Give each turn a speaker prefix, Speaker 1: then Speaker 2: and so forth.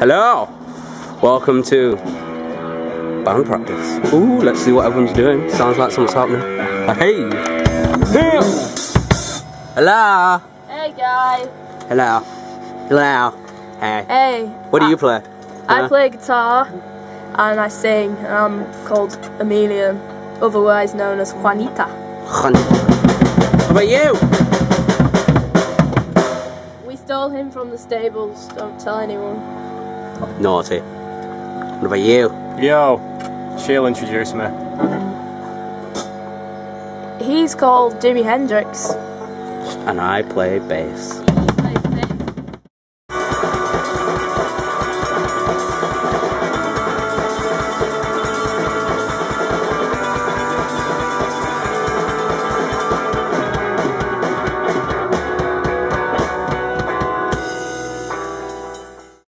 Speaker 1: Hello! Welcome to band practice. Ooh, let's see what everyone's doing. Sounds like something's happening. Hey! Hey! Hello!
Speaker 2: Hey guy.
Speaker 1: Hello! Hello! Hey.
Speaker 2: Hey.
Speaker 1: What do
Speaker 2: I,
Speaker 1: you play?
Speaker 2: I play guitar and I sing and I'm called Amelia, otherwise known as Juanita.
Speaker 1: Juanita. How about you?
Speaker 2: We stole him from the stables, don't tell anyone.
Speaker 1: Naughty. What about you?
Speaker 3: Yo, she'll introduce me.
Speaker 2: He's called Jimi Hendrix.
Speaker 1: And I play bass.